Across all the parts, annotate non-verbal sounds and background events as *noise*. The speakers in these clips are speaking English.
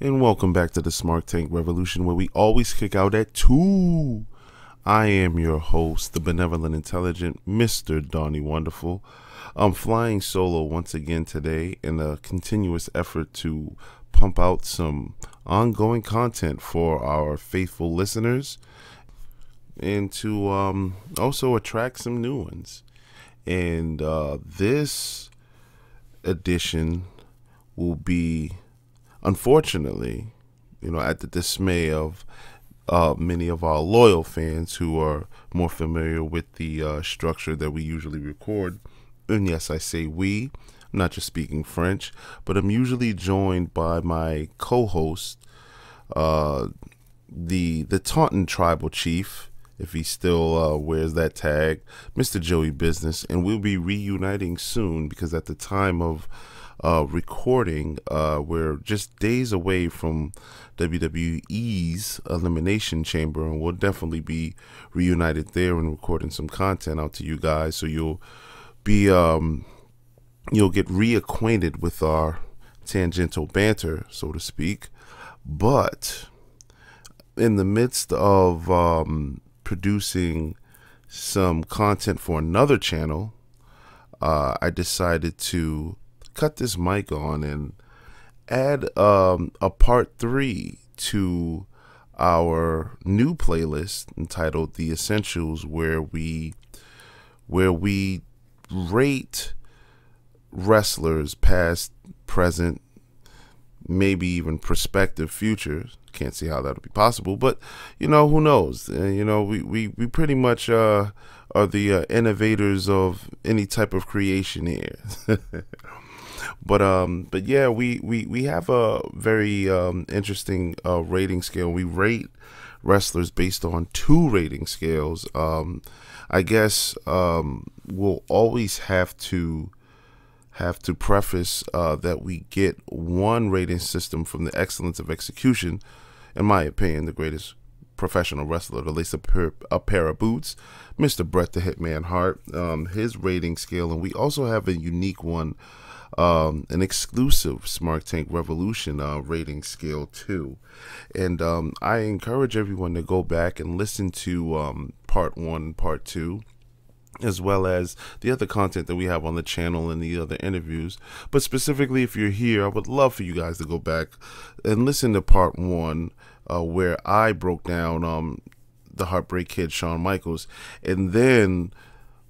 and welcome back to the SmarkTank Revolution, where we always kick out at two. I am your host, the benevolent, intelligent Mr. Donnie Wonderful. I'm flying solo once again today in a continuous effort to pump out some ongoing content for our faithful listeners and to um, also attract some new ones. And uh, this edition will be unfortunately, you know, at the dismay of uh, many of our loyal fans who are more familiar with the uh, structure that we usually record. And yes, I say we, I'm not just speaking French, but I'm usually joined by my co-host, uh, the the Taunton tribal chief, if he still uh, wears that tag, Mr. Joey Business, and we'll be reuniting soon because at the time of uh, recording. Uh, we're just days away from WWE's Elimination Chamber, and we'll definitely be reunited there and recording some content out to you guys. So you'll be um, you'll get reacquainted with our tangential banter, so to speak. But in the midst of um, producing some content for another channel, uh, I decided to cut this mic on and add um, a part three to our new playlist entitled "The Essentials," where we where we rate wrestlers past, present, maybe even prospective futures. Can't see how that'll be possible, but you know who knows? Uh, you know we we we pretty much uh, are the uh, innovators of any type of creation here. *laughs* But um, but yeah, we we we have a very um interesting uh rating scale. We rate wrestlers based on two rating scales. Um, I guess um we'll always have to have to preface uh, that we get one rating system from the excellence of execution, in my opinion, the greatest professional wrestler to lace a pair, a pair of boots, Mr. Bret the Hitman Hart. Um, his rating scale, and we also have a unique one um, an exclusive SmarkTank Revolution uh, rating scale too. And um, I encourage everyone to go back and listen to um, part one, part two as well as the other content that we have on the channel and the other interviews. But specifically, if you're here, I would love for you guys to go back and listen to part one, uh, where I broke down um, the Heartbreak Kid, Shawn Michaels, and then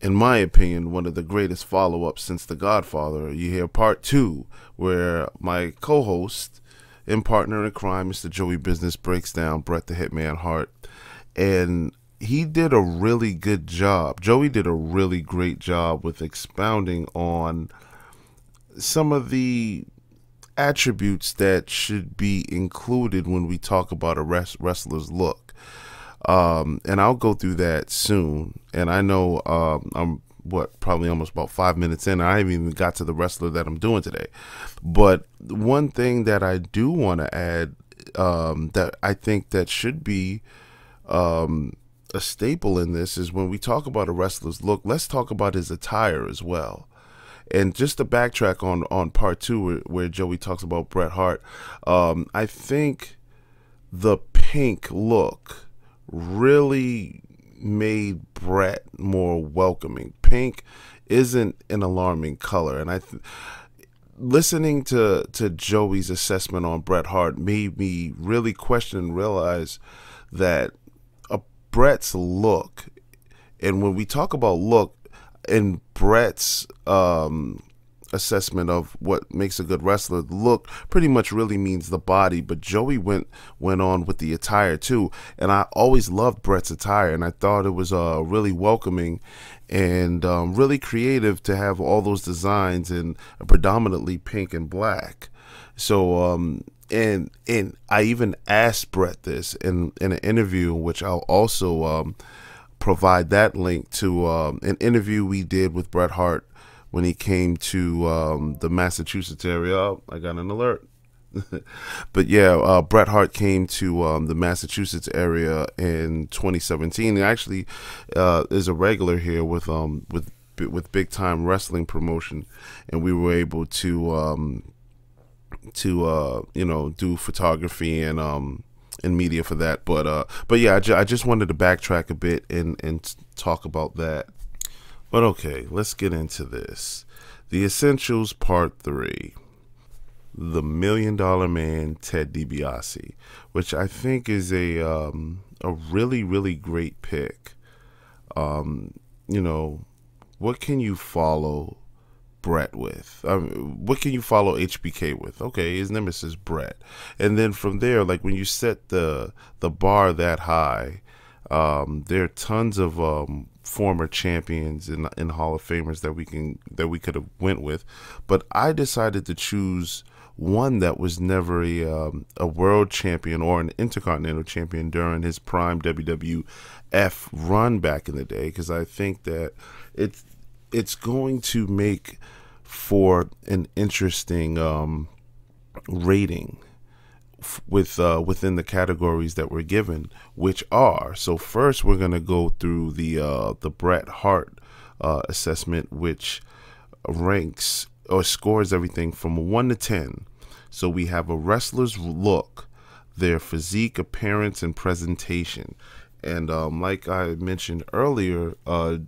in my opinion, one of the greatest follow ups since The Godfather. You hear part two, where my co host and partner in crime, Mr. Joey Business, breaks down Bret the Hitman Hart. And he did a really good job. Joey did a really great job with expounding on some of the attributes that should be included when we talk about a wrestler's look. Um, and I'll go through that soon. And I know um, I'm what probably almost about five minutes in. I haven't even got to the wrestler that I'm doing today. But one thing that I do want to add um, that I think that should be um, a staple in this is when we talk about a wrestler's look, let's talk about his attire as well. And just to backtrack on on part two, where, where Joey talks about Bret Hart, um, I think the pink look really made Bret more welcoming. Pink isn't an alarming color, and I. Th- listening to to Joey's assessment on Bret Hart made me really question and realize that a Bret's look, and when we talk about look, in Bret's um, assessment of what makes a good wrestler. Look pretty much really means the body but joey went went on with the attire too. And i always loved bret's attire and i thought it was uh really welcoming and um, really creative to have all those designs in predominantly pink and black. So um and and i even asked bret this in in an interview which i'll also um provide that link to um, an interview we did with Bret Hart when he came to um, the Massachusetts area. Oh, I got an alert. *laughs* but yeah, uh, Bret Hart came to um, the Massachusetts area in 2017. He actually uh, is a regular here with um with with big time wrestling promotion, and we were able to um, to uh, you know do photography and um and media for that. But uh, but yeah, I, ju- I just wanted to backtrack a bit and and talk about that. But okay, let's get into this. The Essentials Part 3. The Million Dollar Man, Ted DiBiase, which I think is a um, a really, really great pick. Um, you know, what can you follow Bret with? Um, what can you follow HBK with? Okay, his nemesis Bret, and then from there, like when you set the the bar that high, um, there are tons of um, former champions and, and Hall of Famers that we can that we could have went with, but I decided to choose one that was never a um, a world champion or an intercontinental champion during his prime WWF run back in the day because I think that it's it's going to make for an interesting um, with uh, within the categories that we're given, which are so. First, we're gonna go through the uh, the Bret Hart uh, assessment, which ranks or scores everything from one to ten. So we have a wrestler's look, their physique, appearance, and presentation, and um, like I mentioned earlier uh,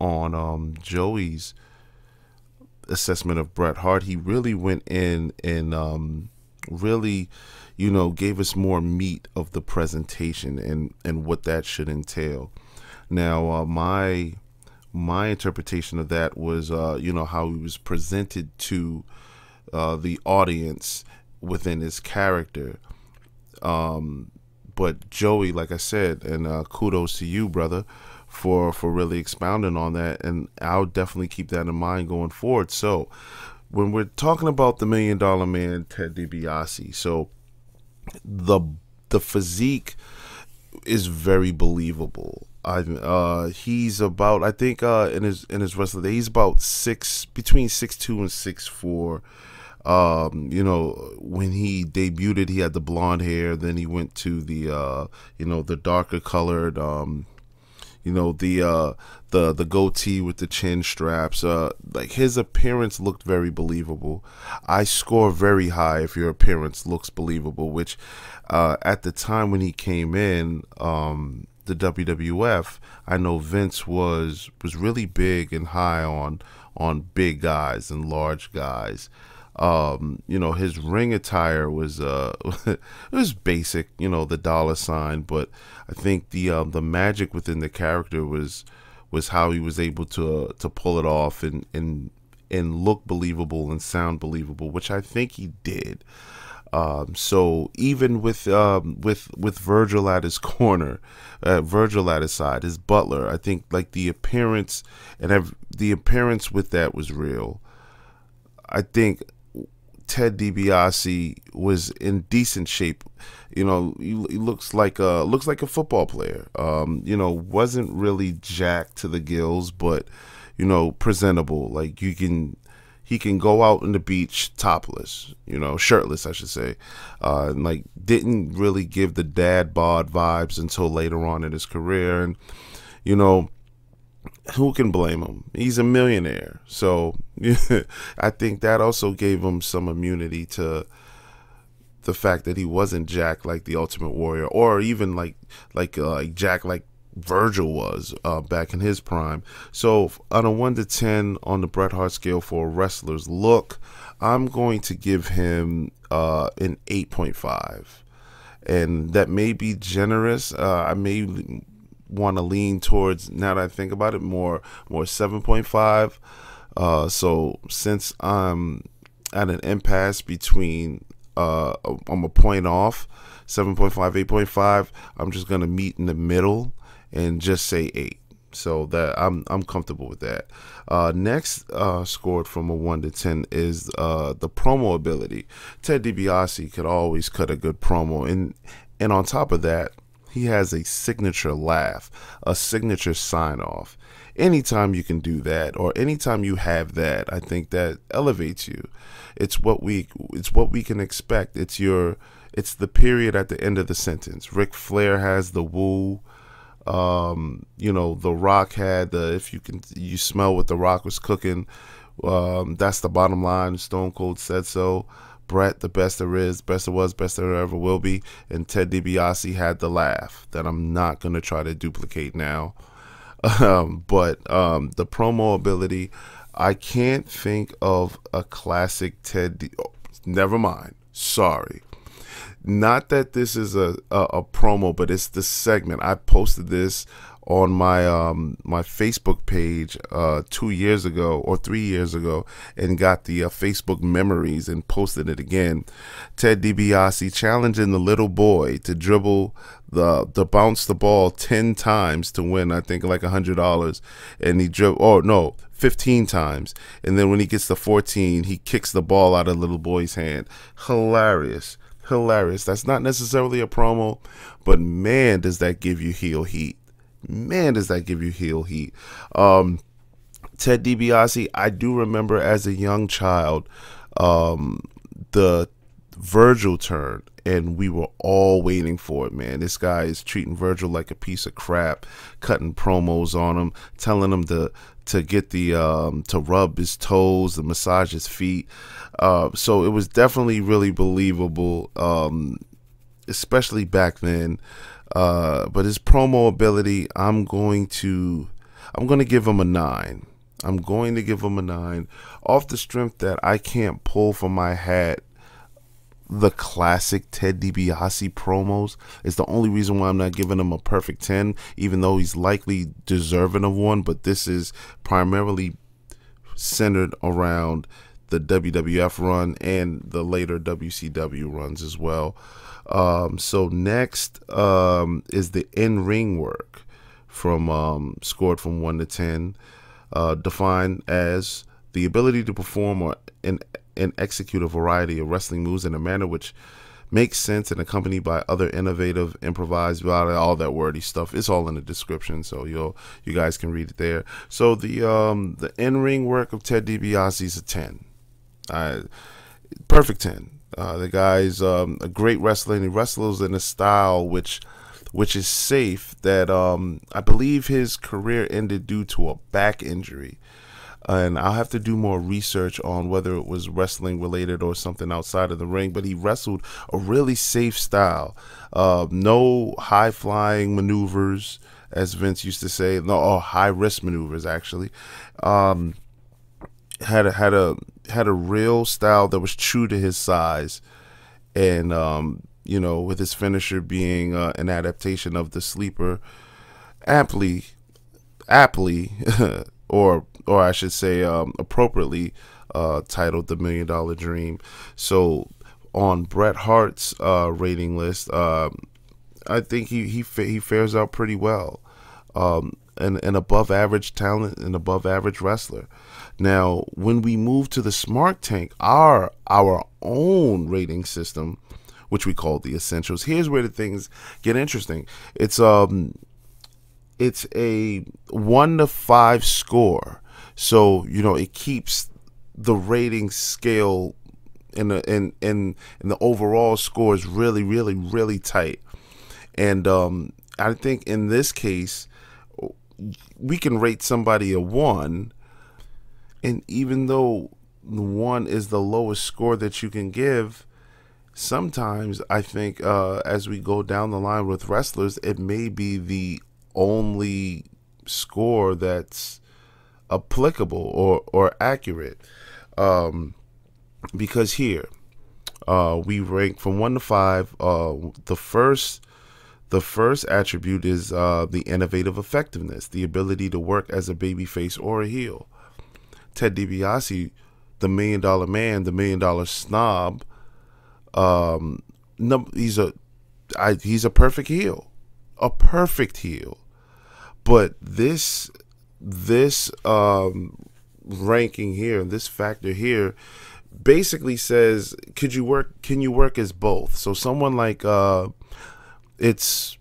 on um, Joey's assessment of Bret Hart, he really went in and um, really you know, gave us more meat of the presentation and and what that should entail. Now, uh, my my interpretation of that was, uh, you know, how he was presented to uh, the audience within his character. Um, but Joey, like I said, and uh, kudos to you, brother, for for really expounding on that, and I'll definitely keep that in mind going forward. So, when we're talking about the Million Dollar Man, Ted DiBiase, so the the physique is very believable. I uh he's about I think uh in his in his wrestling he's about six between six two and six four. Um, you know, when he debuted he had the blonde hair, then he went to the uh you know the darker colored um you know the uh the the goatee with the chin straps uh like his appearance looked very believable. I score very high if your appearance looks believable which uh at the time when he came in um the WWF I know Vince was was really big and high on on big guys and large guys um, you know, his ring attire was uh, *laughs* it was basic, you know, the dollar sign, but I think the um, the magic within the character was was how he was able to uh, to pull it off and and and look believable and sound believable, which I think he did. Um, so even with um, with with Virgil at his *laughs* corner, uh, Virgil at his side, his butler, I think like the appearance and the appearance with that was real. I think Ted DiBiase was in decent shape. You know, he, he, looks like a looks like a football player. Um, you know, wasn't really jacked to the gills, but you know, presentable. Like you can, he can go out on the beach topless. You know, shirtless, I should say. Uh, and like didn't really give the dad bod vibes until later on in his career, and you know who can blame him? He's a millionaire. So *laughs* I think that also gave him some immunity to the fact that he wasn't Jack like the Ultimate Warrior, or even like like uh, like Jack like Virgil was uh, back in his prime. So on a one to ten on the Bret Hart scale for a wrestler's look, I'm going to give him uh, an eight point five, and that may be generous. Uh, I may want to lean towards now that I think about it more more 7.5 uh, so since I'm at an impasse between uh, I'm a point off 7.5 8.5 I'm just gonna meet in the middle and just say 8 so that I'm I'm comfortable with that. Uh, next uh, scored from a one to ten is uh, the promo ability. Ted DiBiase could always cut a good promo, and and on top of that, he has a signature laugh, a signature sign off. Anytime you can do that or anytime you have that, I think that elevates you. It's what we it's what we can expect. It's your it's the period at the end of the sentence. Ric Flair has the woo. Um, you know, The Rock had the if you can you smell what The Rock was cooking. Um, that's the bottom line. Stone Cold said so. Bret, the best there is, best there was, best there ever will be, and Ted DiBiase had the laugh that I'm not gonna try to duplicate now. *laughs* Um, but um, the promo ability, I can't think of a classic Ted. Oh, never mind. Sorry. Not that this is a, a, a promo, but it's the segment. I posted this on my um my Facebook page uh two years ago or three years ago and got the uh, Facebook memories and posted it again. Ted DiBiase challenging the little boy to dribble the to bounce the ball ten times to win. I think like a hundred dollars, and he dribble. Oh no, 15 times. And then when he gets to 14, he kicks the ball out of the little boy's hand. Hilarious. Hilarious. That's not necessarily a promo, but man, does that give you heel heat man, does that give you heel heat. Um, Ted DiBiase, I do remember as a young child, um, the Virgil turn, and we were all waiting for it, man. This guy is treating Virgil like a piece of crap, cutting promos on him, telling him to to get the um, to rub his toes, to massage his feet. Uh, so it was definitely really believable, um, especially back then. Uh, but his promo ability, I'm going to, I'm going to give him a nine. I'm going to give him a nine off the strength that I can't pull from my hat the classic Ted DiBiase promos. It's the only reason why I'm not giving him a perfect 10, even though he's likely deserving of one. But this is primarily centered around the WWF run and the later WCW runs as well. Um, so next um, is the in ring work from um, scored from one to ten, uh, defined as the ability to perform or and, and execute a variety of wrestling moves in a manner which makes sense and accompanied by other innovative, improvised, all that wordy stuff. It's all in the description, so you'll you guys can read it there. So the um, the in ring work of Ted DiBiase is a ten, uh, perfect ten. Uh, the guy's um, a great wrestler, and he wrestles in a style which which is safe. That um, I believe his career ended due to a back injury, and I'll have to do more research on whether it was wrestling related or something outside of the ring. But he wrestled a really safe style, uh, no high flying maneuvers, as Vince used to say, no oh, high risk maneuvers actually. Um, had a, had a had a real style that was true to his size, and um, you know, with his finisher being uh, an adaptation of the sleeper, aptly, aptly, *laughs* or or I should say, um, appropriately uh, titled "The Million Dollar Dream." So on Bret Hart's uh, rating list, um, I think he he he fares out pretty well. Um, an, an above average talent, an above average wrestler. Now, when we move to the SmarkTank, our our own rating system, which we call the Essentials, here's where the things get interesting. It's um it's a one to five score. So, you know, it keeps the rating scale in the in in, in the overall score is really, really, really tight. And um I think in this case we can rate somebody a one and even though one is the lowest score that you can give, sometimes I think uh, as we go down the line with wrestlers, it may be the only score that's applicable or, or accurate. Um, because here, uh, we rank from one to five. Uh, the first the first attribute is uh, the innovative effectiveness, the ability to work as a baby face or a heel. Ted DiBiase, the Million Dollar Man, the Million Dollar Snob. Um, no, he's a, I, he's a perfect heel, a perfect heel. But this, this um, ranking here, this factor here, basically says, could you work? Can you work as both? So someone like, uh, it's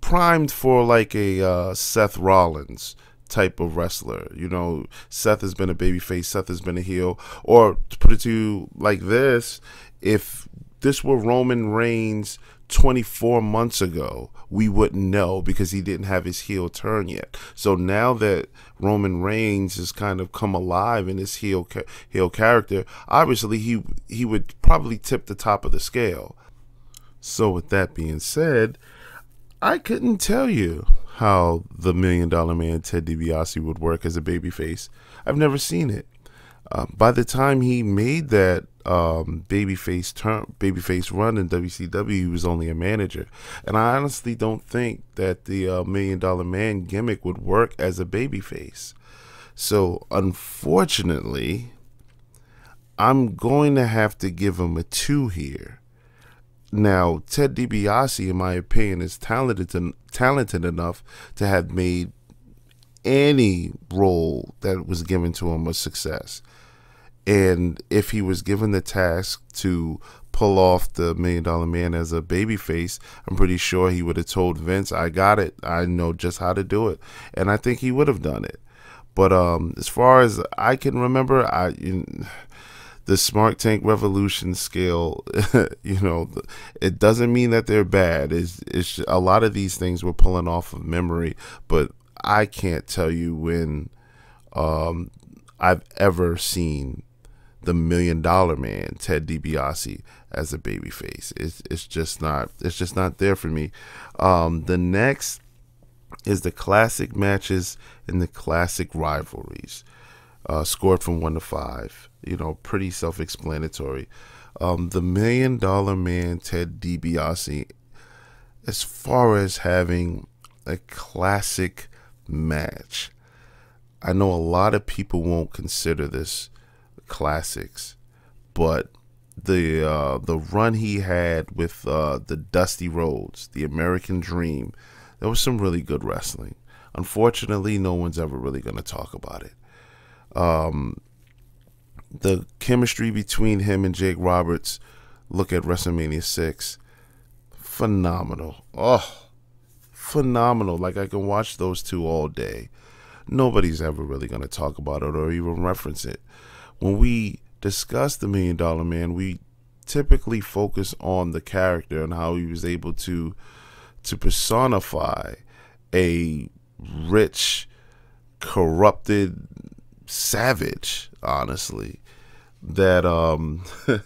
primed for like a uh, Seth Rollins type of wrestler. You know, Seth has been a babyface, Seth has been a heel. Or to put it to you like this, if this were Roman Reigns 24 months ago, we wouldn't know because he didn't have his heel turn yet. So now that Roman Reigns has kind of come alive in his heel heel character, obviously he he would probably tip the top of the scale. So with that being said, I couldn't tell you how the Million Dollar Man Ted DiBiase would work as a babyface. I've never seen it. Uh, by the time he made that um, babyface turn, babyface run in WCW, he was only a manager, and I honestly don't think that the uh, Million Dollar Man gimmick would work as a babyface. So, unfortunately, I'm going to have to give him a two here. Now, Ted DiBiase, in my opinion, is talented talented enough to have made any role that was given to him a success. And if he was given the task to pull off the Million Dollar Man as a babyface, I'm pretty sure he would have told Vince, "I got it. I know just how to do it," and I think he would have done it. But um, as far as I can remember, I. The SmarkTank Revolution scale, *laughs* you know, it doesn't mean that they're bad. It's, it's a lot of these things we're pulling off of memory, but I can't tell you when um, I've ever seen the Million Dollar Man, Ted DiBiase, as a babyface. It's it's just not it's just not there for me. Um, the next is the classic matches and the classic rivalries, uh, scored from one to five you know, pretty self explanatory. Um, the Million Dollar Man, Ted DiBiase, as far as having a classic match, I know a lot of people won't consider this classics, but the uh, the run he had with uh, the Dusty Rhodes, the American Dream, there was some really good wrestling. Unfortunately, no one's ever really going to talk about it. Um, the chemistry between him and Jake Roberts. Look at WrestleMania 6. Phenomenal. Oh, phenomenal. Like I can watch those two all day. Nobody's ever really going to talk about it or even reference it. When we discuss the Million Dollar Man, we typically focus on the character and how he was able to to personify a rich, corrupted savage, honestly that um, *laughs*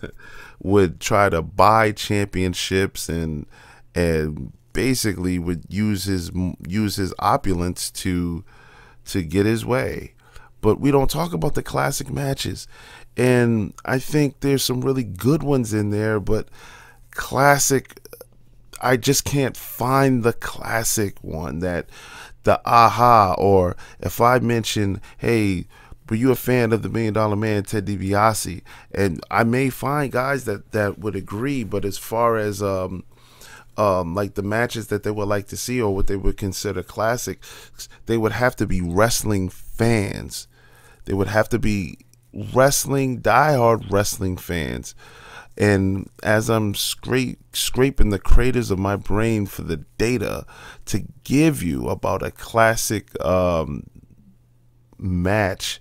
would try to buy championships and and basically would use his use his opulence to to get his way. But we don't talk about the classic matches. And I think there's some really good ones in there, but classic I just can't find the classic one that the aha or if I mention, hey, were you a fan of the Million Dollar Man, Ted DiBiase? And I may find guys that that would agree, but as far as um, um, like the matches that they would like to see or what they would consider classic, they would have to be wrestling fans. They would have to be wrestling, diehard wrestling fans. And as I'm scrape, scraping the craters of my brain for the data to give you about a classic um, match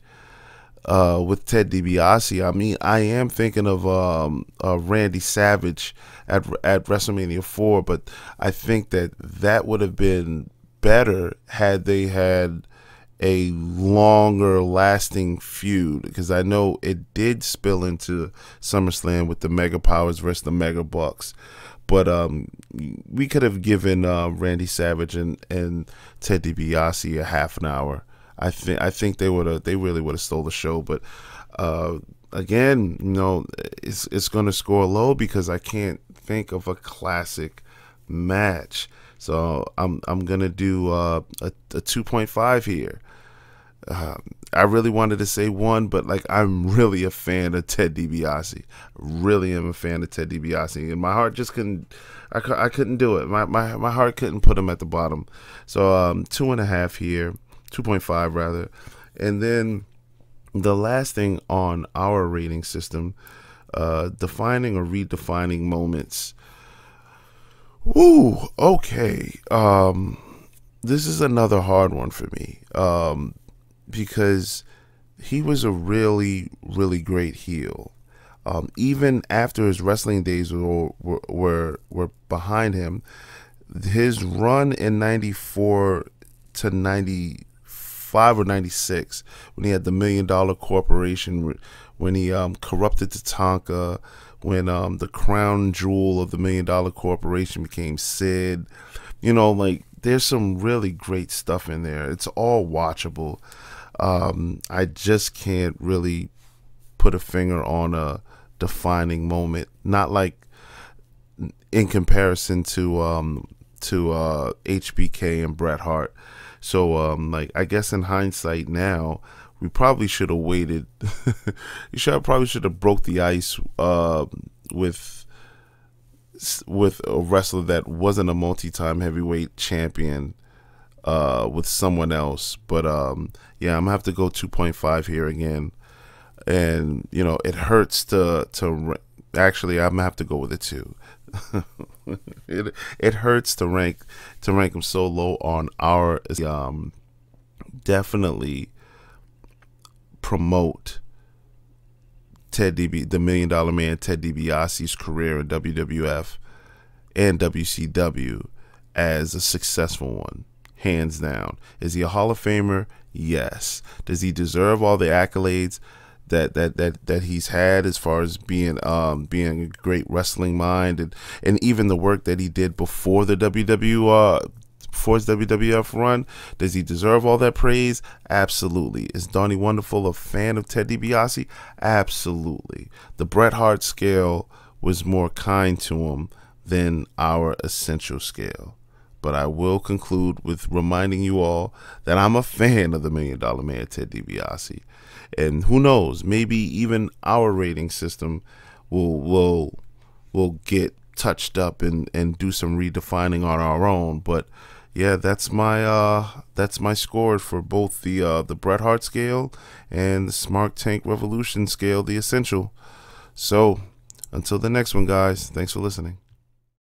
uh, with Ted DiBiase. I mean, I am thinking of um, uh, Randy Savage at at WrestleMania four, but I think that that would have been better had they had a longer lasting feud because I know it did spill into SummerSlam with the Mega Powers versus the Mega Bucks. But um, we could have given uh, Randy Savage and, and Ted DiBiase a half an hour I think I think they would have they really would have stole the show. But uh, again, you know, it's it's going to score low because I can't think of a classic match. So I'm I'm gonna do uh, a a 2.5 here. Uh, I really wanted to say one, but like I'm really a fan of Ted DiBiase. Really am a fan of Ted DiBiase, and my heart just couldn't. I, I couldn't do it. My, my my heart couldn't put him at the bottom. So um, two and a half here. 2.5 rather. And then the last thing on our rating system, uh, defining or redefining moments. Ooh, okay. Um, this is another hard one for me um, because he was a really, really great heel. Um, even after his wrestling days were, were were behind him, his run in '94 to '95 or '96 when he had the Million Dollar Corporation, when he um, corrupted Tatanka, when um, the crown jewel of the Million Dollar Corporation became Sid. You know, like there's some really great stuff in there. It's all watchable. Um, I just can't really put a finger on a defining moment. Not like in comparison to um, to uh, HBK and Bret Hart. So um, like I guess in hindsight now, we probably should have waited. *laughs* you should probably should have broke the ice uh, with with a wrestler that wasn't a multi-time heavyweight champion uh, with someone else. But um, yeah, I'm gonna have to go 2.5 here again, and you know it hurts to to actually I'm gonna have to go with a two. *laughs* it it hurts to rank to rank him so low on our um definitely promote Ted DB the Million Dollar Man Ted DiBiase's career in WWF and WCW as a successful one, hands down. Is he a Hall of Famer? Yes. Does he deserve all the accolades? That that that that he's had as far as being um being a great wrestling mind and and even the work that he did before the WW uh before his WWF run. Does he deserve all that praise? Absolutely. Is Donnie Wonderful a fan of Ted DiBiase? Absolutely. The Bret Hart scale was more kind to him than our essential scale. But I will conclude with reminding you all that I'm a fan of the Million Dollar Man, Ted DiBiase. And who knows, maybe even our rating system will will will get touched up and, and do some redefining on our own. But yeah, that's my uh that's my score for both the uh the Bret Hart scale and the SmarkTank Revolution scale, the essential. So until the next one, guys, thanks for listening.